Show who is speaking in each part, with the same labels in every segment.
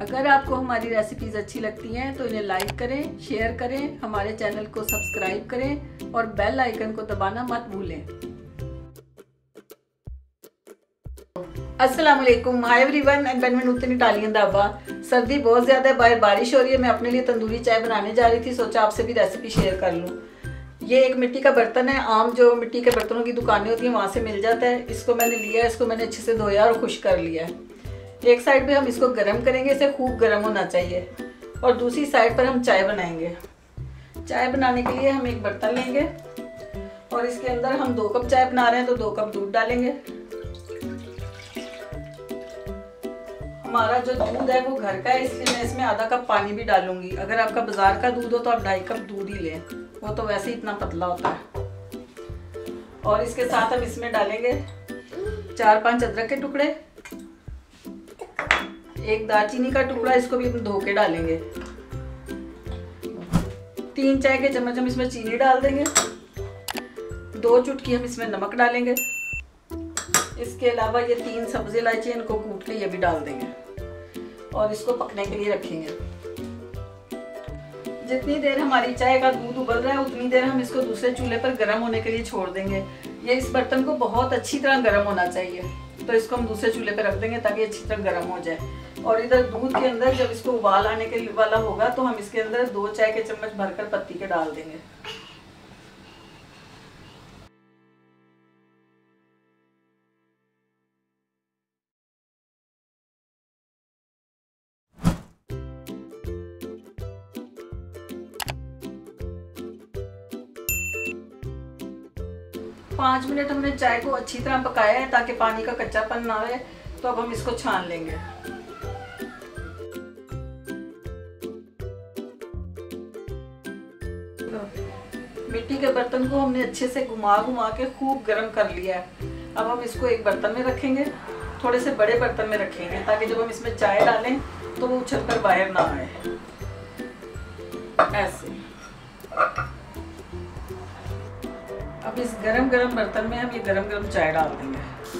Speaker 1: अगर आपको हमारी रेसिपीज़ अच्छी लगती हैं तो इन्हें लाइक करें शेयर करें, हमारे चैनल को सब्सक्राइब करें और बेल आइकन को दबाना मत भूलें। वालेकुम। हाय एवरीवन एंड बेनवेनुतन इटालियन ढाबा सर्दी बहुत ज़्यादा है, बाहर बारिश हो रही है। मैं अपने लिए तंदूरी चाय बनाने जा रही थी। सोचा आपसे भी रेसिपी शेयर कर लूँ। ये एक मिट्टी का बर्तन है। आम जो मिट्टी के बर्तनों की दुकानें होती हैं, वहाँ से मिल जाता है। इसको मैंने लिया इसको मैंने अच्छे से धोया और खुश कर लिया है। एक साइड पे हम इसको गर्म करेंगे, इसे खूब गर्म होना चाहिए। और दूसरी साइड पर हम चाय बनाएँगे। चाय बनाने के लिए हम एक बर्तन लेंगे और इसके अंदर हम दो कप चाय बना रहे हैं तो दो कप दूध डालेंगे। हमारा जो दूध है वो घर का है, इसलिए मैं इसमें आधा कप पानी भी डालूँगी। अगर आपका बाज़ार का दूध हो तो आप ढाई कप दूध ही लें। वो तो वैसे ही इतना पतला होता है। और इसके साथ हम इसमें डालेंगे चार पाँच अदरक के टुकड़े। एक दालचीनी का टुकड़ा इसको भी हम धो के डालेंगे। तीन चाय के चम्मच हम इसमें चीनी डाल देंगे। दो चुटकी हम इसमें नमक डालेंगे। इसके अलावा ये तीन सब्ज़ी इलायची इनको कूट के ये भी डाल देंगे। और इसको पकने के लिए रखेंगे। जितनी देर हमारी चाय का दूध उबल रहा है, उतनी देर हम इसको दूसरे चूल्हे पर गर्म होने के लिए छोड़ देंगे। ये इस बर्तन को बहुत अच्छी तरह गर्म होना चाहिए। तो इसको हम दूसरे चूल्हे पे रख देंगे ताकि अच्छी तरह गर्म हो जाए। और इधर दूध के अंदर जब इसको उबाल आने के वाला होगा तो हम इसके अंदर दो चाय के चम्मच भरकर पत्ती के डाल देंगे। पाँच मिनट हमने चाय को अच्छी तरह पकाया है ताकि पानी का कच्चापन ना रहे तो अब हम इसको छान लेंगे। मिट्टी के बर्तन को हमने अच्छे से घुमा घुमा के खूब गर्म कर लिया है। अब हम इसको एक बर्तन में रखेंगे, थोड़े से बड़े बर्तन में रखेंगे, ताकि जब हम इसमें चाय डालें तो वो उछल कर बाहर ना आए। ऐसे। अब इस गरम गरम बर्तन में हम ये गरम गरम चाय डाल देंगे।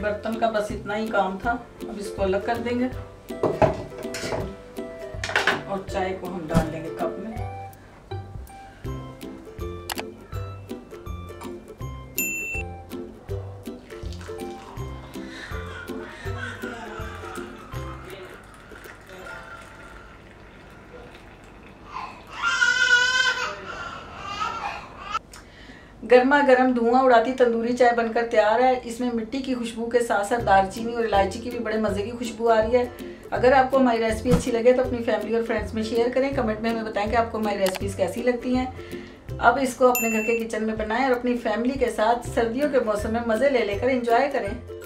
Speaker 1: बर्तन का बस इतना ही काम था। अब इसको अलग कर देंगे। और चाय को हम डाल लेंगे कप। गर्मा गर्म धुआँ उड़ाती तंदूरी चाय बनकर तैयार है। इसमें मिट्टी की खुशबू के साथ साथ दालचीनी और इलायची की भी बड़े मज़े की खुशबू आ रही है। अगर आपको हमारी रेसिपी अच्छी लगे तो अपनी फैमिली और फ्रेंड्स में शेयर करें। कमेंट में हमें बताएँ कि आपको हमारी रेसिपीज़ कैसी लगती हैं। अब इसको अपने घर के किचन में बनाएँ और अपनी फैमिली के साथ सर्दियों के मौसम में मज़े ले लेकर इंजॉय करें।